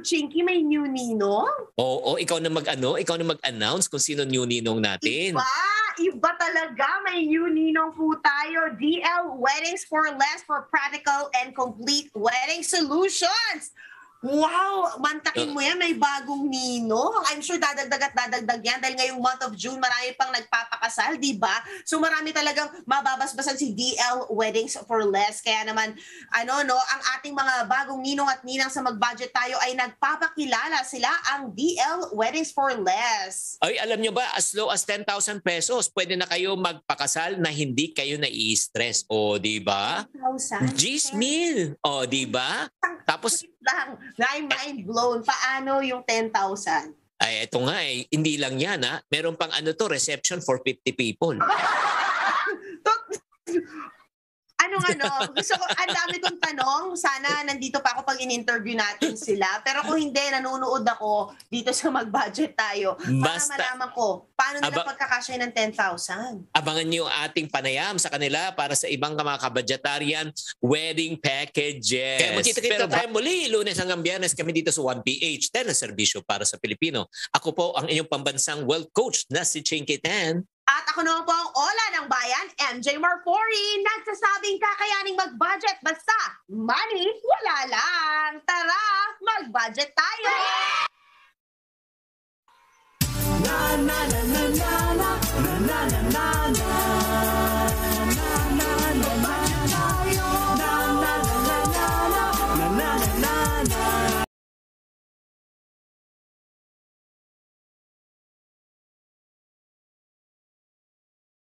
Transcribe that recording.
Chinky, may new ninong? Oo, ikaw na mag-ano, ikaw na mag-announce kung sino new ninong natin. Iba! Iba talaga! May new ninong po tayo. DL Weddings for Less for Practical and Complete Wedding Solutions! Wow! Mantakin mo yan, may bagong ninong. I'm sure dadagdag at dadagdag yan dahil ngayong month of June, marami pang nagpapakasal, di ba? So marami talagang mababasbasan si DL Weddings for Less. Kaya naman, ano no, ang ating mga bagong ninong at ninang sa mag-budget tayo ay nagpapakilala sila ang DL Weddings for Less. Ay, alam nyo ba, as low as 10,000 pesos, pwede na kayo magpakasal na hindi kayo nai-stress. O, di ba? 1,000? G's meal. O, di ba? Tapos, Wait lang, I'm mind blown. Paano yung 10,000? ay, eto nga eh, hindi lang yan ha. Meron pang ano to, reception for 50 people. Anong ano, gusto ko, ang dami kong tanong. Sana nandito pa ako pag in-interview natin sila. Pero kung hindi, nanonood ako dito sa mag-budget tayo. Para Basta- malaman ko, paano nila Aba- pagkakasya ng 10,000? Abangan niyo ang ating panayam sa kanila para sa ibang mga kabadgetarian wedding packages. Kaya magkita-kita tayo muli, lunes hanggang biyernes kami dito sa 1PH, Ten na serbisyo para sa Pilipino. Ako po ang inyong pambansang wealth coach na si Chinky Tan. At ako naman po ang Ola ng yan, Jmar Foreign, nagsasabing kakayaning mag-budget basta money wala lang. Tara, mag-budget tayo! Na na na na na na na na na na